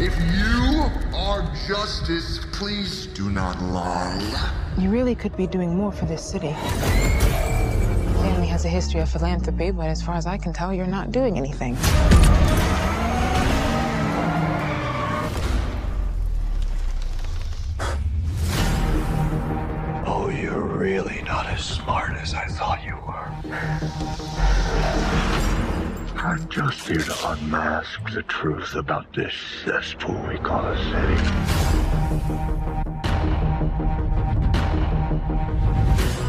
are justice. Please do not lie. You really could be doing more for this city. Family has a history of philanthropy, but as far as I can tell, you're not doing anything. Oh, you're really not as smart as I thought you were. I'm just here to unmask the truth about this cesspool we call a city.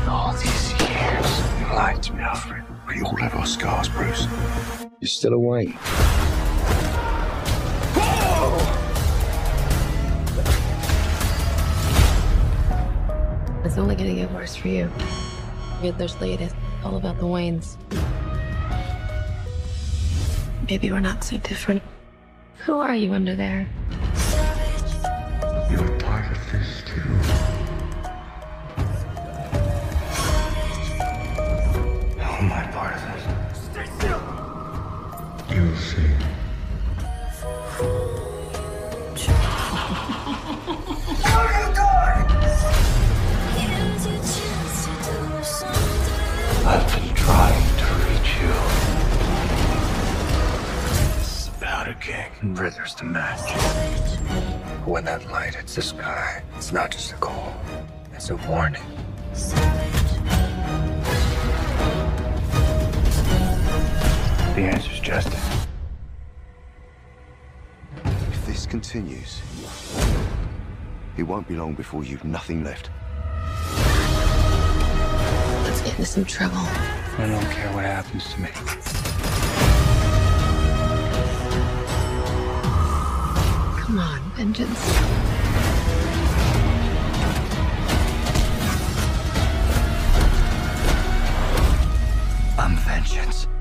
All these years, you lied to me, Alfred. We all have our scars, Bruce. You're still awake. It's only gonna get worse for you. Riddler's latest, all about the Waynes. Maybe we're not so different. Who are you under there? You're part of this too. How am I part of this? Stay still! You'll see. Oh, I've been king. and Riddler's the match. When that light hits the sky, it's not just a call, it's a warning. The answer's justice. If this continues, it won't be long before you've nothing left. Let's get into some trouble. I don't care what happens to me. Vengeance. I'm vengeance.